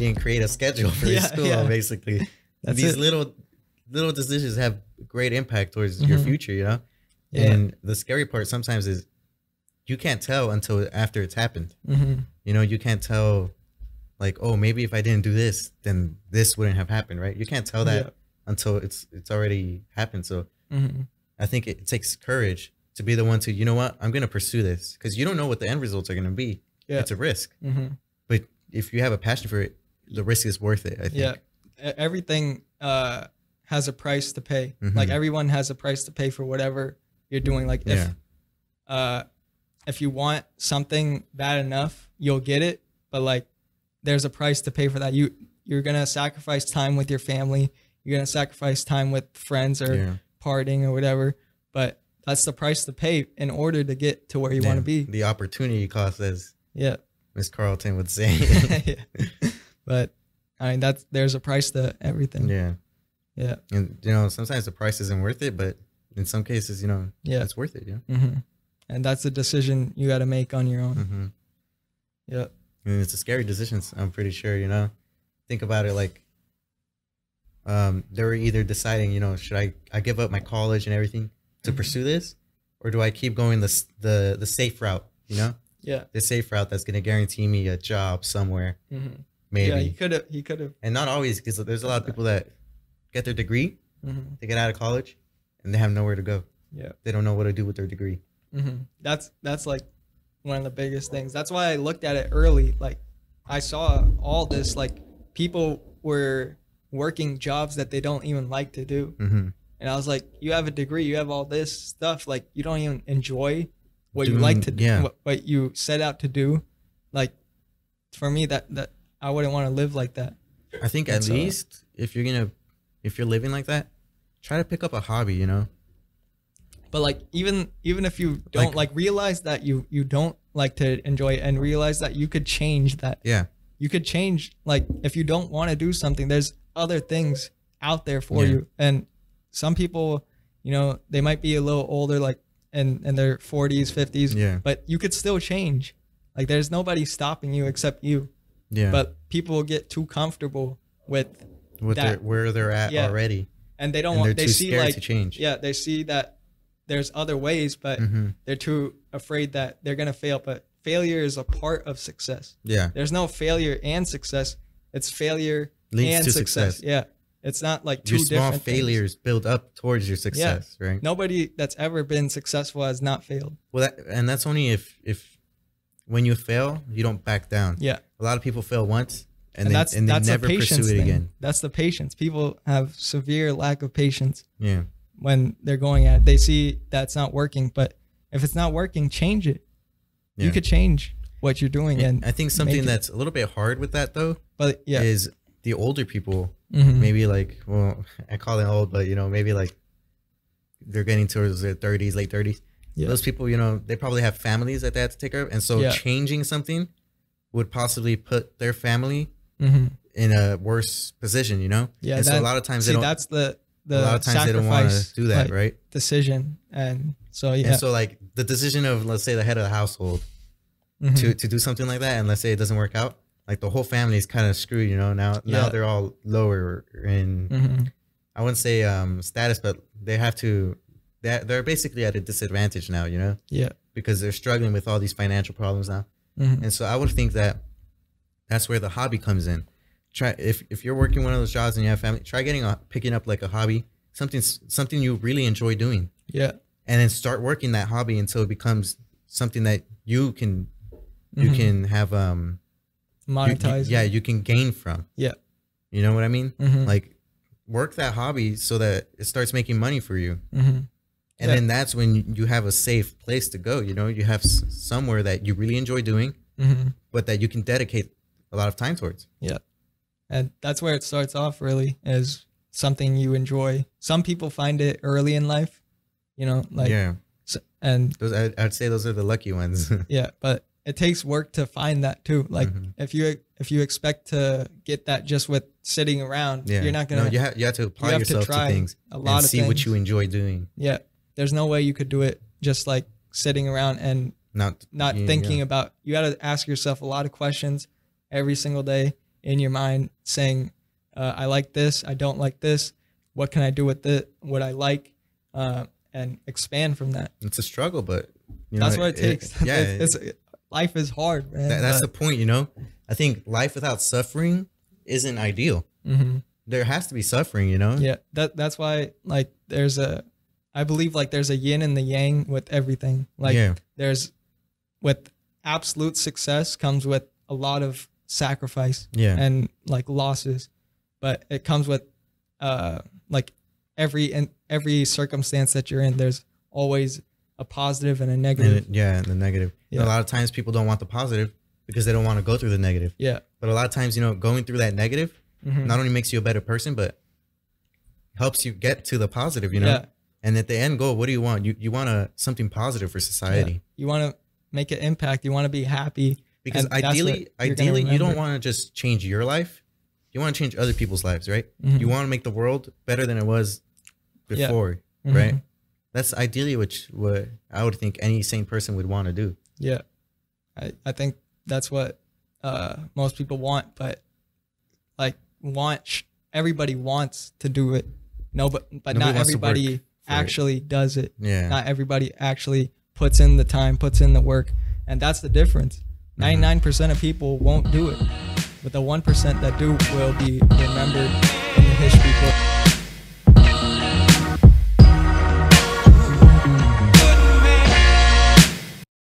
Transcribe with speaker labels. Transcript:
Speaker 1: he didn't create a schedule for his
Speaker 2: Yeah,
Speaker 1: school.
Speaker 2: yeah.
Speaker 1: Basically,
Speaker 2: That's
Speaker 1: these
Speaker 2: it.
Speaker 1: little little decisions have great impact towards your
Speaker 2: Mhm.
Speaker 1: future. You know,
Speaker 2: Yeah.
Speaker 1: and the scary part sometimes is you can't tell until after it's happened.
Speaker 2: hmm
Speaker 1: You know, you can't tell like, oh, maybe if I didn't do this, then this wouldn't have happened, right? You can't tell that
Speaker 2: Yeah.
Speaker 1: until it's it's already happened. So
Speaker 2: hmm
Speaker 1: I think it takes courage to be the one to, you know what, I'm gonna pursue this because you don't know what the end results are gonna be.
Speaker 2: Yeah.
Speaker 1: It's a risk,
Speaker 2: hmm
Speaker 1: but if you have a passion for it, the risk is worth it. I think.
Speaker 2: Yeah. Everything uh, has a price to pay.
Speaker 1: Mhm.
Speaker 2: Like everyone has a price to pay for whatever you're doing. Like if
Speaker 1: Yeah.
Speaker 2: uh, if you want something bad enough, you'll get it. But like, there's a price to pay for that. You you're gonna sacrifice time with your family. You're gonna sacrifice time with friends or
Speaker 1: Yeah.
Speaker 2: partying or whatever. But that's the price to pay in order to get to where you want to be.
Speaker 1: The opportunity cost, as
Speaker 2: Yeah.
Speaker 1: Miss Carlton would say.
Speaker 2: yeah. But I mean, that's there's a price to everything.
Speaker 1: yeah.
Speaker 2: Yeah.
Speaker 1: And you know, sometimes the price isn't worth it, but in some cases, you know,
Speaker 2: Yeah.
Speaker 1: it's worth it. Yeah.
Speaker 2: hmm And that's a decision you got to make on your own.
Speaker 1: Mm-hmm.
Speaker 2: Yeah.
Speaker 1: And it's a scary decision. I'm pretty sure. You know, think about it like, um, they were either deciding, you know, should I I give up my college and everything to
Speaker 2: Mhm.
Speaker 1: pursue this, or do I keep going the the the safe route? You know,
Speaker 2: Yeah.
Speaker 1: the safe route that's gonna guarantee me a job somewhere,
Speaker 2: hmm
Speaker 1: maybe,
Speaker 2: Yeah. He could have. He could have.
Speaker 1: and not always because there's a lot of people that get their degree,
Speaker 2: hmm
Speaker 1: they get out of college, and they have nowhere to go.
Speaker 2: Yeah.
Speaker 1: They don't know what to do with their degree.
Speaker 2: hmm That's that's like one of the biggest things. That's why I looked at it early. Like I saw all this. Like people were working jobs that they don't even like to do,
Speaker 1: Mm-hmm.
Speaker 2: and I was like, you have a degree, you have all this stuff. Like you don't even enjoy what you like to do,
Speaker 1: yeah.
Speaker 2: what, what you set out to do. Like for me, that that I wouldn't want to live like that.
Speaker 1: I think at
Speaker 2: It's, uh,
Speaker 1: least if you're gonna, if you're living like that, try to pick up a hobby. You know.
Speaker 2: but like even even if you don't like, realize that you you don't like to enjoy it and realize that you could change that
Speaker 1: Yeah.
Speaker 2: you could change like if you don't want to do something there's other things out there for
Speaker 1: Yeah.
Speaker 2: you and some people you know they might be a little older like in in their 40s 50s
Speaker 1: Yeah.
Speaker 2: but you could still change like there's nobody stopping you except you
Speaker 1: Yeah.
Speaker 2: but people get too comfortable with
Speaker 1: with
Speaker 2: that-
Speaker 1: their, where they're at
Speaker 2: Yeah.
Speaker 1: already,
Speaker 2: and they don't
Speaker 1: and
Speaker 2: want they
Speaker 1: too
Speaker 2: see
Speaker 1: scared
Speaker 2: like
Speaker 1: to change.
Speaker 2: yeah they see that there's other ways but
Speaker 1: hmm
Speaker 2: they're too afraid that they're gonna fail. But failure is a part of success.
Speaker 1: Yeah.
Speaker 2: There's no failure and success. It's failure
Speaker 1: Leads
Speaker 2: and
Speaker 1: to
Speaker 2: success.
Speaker 1: success.
Speaker 2: Yeah, it's not like two
Speaker 1: Your small
Speaker 2: different things.
Speaker 1: failures build up towards your success, right?
Speaker 2: Nobody that's ever been successful has not failed.
Speaker 1: Well, that, and that's only if if when you fail, you don't back down.
Speaker 2: Yeah,
Speaker 1: A lot of people fail once, and,
Speaker 2: and,
Speaker 1: they,
Speaker 2: that's
Speaker 1: and they
Speaker 2: that's
Speaker 1: never pursue it
Speaker 2: thing.
Speaker 1: again.
Speaker 2: That's the patience. People have severe lack of patience
Speaker 1: Yeah.
Speaker 2: when they're going at. It. They see that's not working, but if it's not working, change it.
Speaker 1: Yeah.
Speaker 2: You could change what you're doing, and
Speaker 1: I think something that's a little bit hard with that though
Speaker 2: but yeah,
Speaker 1: is the older people
Speaker 2: Mhm.
Speaker 1: maybe like well i call them old but you know maybe like they're getting towards their 30s late 30s
Speaker 2: Yeah.
Speaker 1: those people you know they probably have families that they have to take care of and so
Speaker 2: Yeah.
Speaker 1: changing something would possibly put their family
Speaker 2: Mhm.
Speaker 1: in a worse position you know
Speaker 2: Yeah,
Speaker 1: and so a lot of times
Speaker 2: See,
Speaker 1: they don't
Speaker 2: that's the the
Speaker 1: a lot of times they don't want
Speaker 2: sacrifice,
Speaker 1: to do that
Speaker 2: like,
Speaker 1: right
Speaker 2: decision, and so yeah,
Speaker 1: and so like the decision of let's say the head of the household
Speaker 2: Mhm.
Speaker 1: to to do something like that and let's say it doesn't work out like the whole family is kind of screwed you know now now they're all lower in
Speaker 2: Mhm.
Speaker 1: I wouldn't say um status, but they have to. They're, they're basically at a disadvantage now, you know,
Speaker 2: yeah,
Speaker 1: because they're struggling with all these financial problems now.
Speaker 2: Mhm.
Speaker 1: And so I would think that that's where the hobby comes in. Try if if you're working one of those jobs and you have family, try getting a picking up like a hobby, something something you really enjoy doing,
Speaker 2: yeah,
Speaker 1: and then start working that hobby until it becomes something that you can you
Speaker 2: Mhm.
Speaker 1: can have um you- you-
Speaker 2: monetize.
Speaker 1: yeah, you can gain from.
Speaker 2: Yeah.
Speaker 1: You know what I mean?
Speaker 2: Mhm.
Speaker 1: Like work that hobby so that it starts making money for you. And
Speaker 2: Yeah.
Speaker 1: then that's when you- you have a safe place to go. You know, you have s- somewhere that you really enjoy doing,
Speaker 2: Mhm.
Speaker 1: but that you can dedicate a lot of time towards. Yeah.
Speaker 2: And that's where it starts off. Really, as something you enjoy. Some people find it early in life, you know, like
Speaker 1: yeah,
Speaker 2: s- and
Speaker 1: those I, I'd say those are the lucky ones.
Speaker 2: yeah, but it takes work to find that too. Like
Speaker 1: Mhm.
Speaker 2: if you if you expect to get that just with sitting around,
Speaker 1: yeah,
Speaker 2: you're not gonna.
Speaker 1: No, you have you have to apply
Speaker 2: have
Speaker 1: yourself to,
Speaker 2: try
Speaker 1: things
Speaker 2: a lot
Speaker 1: and
Speaker 2: of
Speaker 1: see what you enjoy doing.
Speaker 2: yeah, there's no way you could do it just like sitting around and
Speaker 1: Not
Speaker 2: not
Speaker 1: yeah,
Speaker 2: thinking
Speaker 1: yeah.
Speaker 2: about you got to ask yourself a lot of questions every single day in your mind saying, uh, I like this, I don't like this. What can I do with it? What I like, uh, and expand from that.
Speaker 1: It's a struggle, but you know,
Speaker 2: That's what it takes.
Speaker 1: yeah,
Speaker 2: it's, it's, life is hard, man.
Speaker 1: that, that's the point. You know, I think life without suffering isn't ideal.
Speaker 2: hmm
Speaker 1: There has to be suffering. You know.
Speaker 2: Yeah, that that's why like there's a, I believe like there's a yin and the yang with everything. Like
Speaker 1: yeah.
Speaker 2: there's, with absolute success comes with a lot of sacrifice
Speaker 1: Yeah.
Speaker 2: and like losses, but it comes with, uh, like every and every circumstance that you're in, there's always a positive and a
Speaker 1: And
Speaker 2: negative.
Speaker 1: it, yeah, and the negative.
Speaker 2: Yeah.
Speaker 1: a lot of times people don't want the positive because they don't want to go through the negative.
Speaker 2: yeah.
Speaker 1: But a lot of times, you know, going through that negative
Speaker 2: Mhm.
Speaker 1: not only makes you a better person, but helps you get to the positive. You know.
Speaker 2: Yeah.
Speaker 1: And at the end goal, what do you want? You you want a something positive for society.
Speaker 2: Yeah. You want to make an impact. You want to be happy.
Speaker 1: Because ideally, ideally, you don't want to just change your life. You want to change other people's lives, right?
Speaker 2: Mhm.
Speaker 1: You want to make the world better than it was
Speaker 2: Yeah.
Speaker 1: before,
Speaker 2: Mhm.
Speaker 1: right? That's ideally which what I would think any sane person would want to do.
Speaker 2: Yeah. I, I think that's what uh, most people want, but like want sh- everybody wants to do it. No, but but
Speaker 1: Nobody
Speaker 2: not
Speaker 1: wants to work
Speaker 2: everybody. Actually does it.
Speaker 1: Yeah.
Speaker 2: Not everybody actually puts in the time, puts in the work, and that's the difference.
Speaker 1: Mm-hmm.
Speaker 2: 99 percent of people won't do it, but the one percent that do will be remembered in the history book.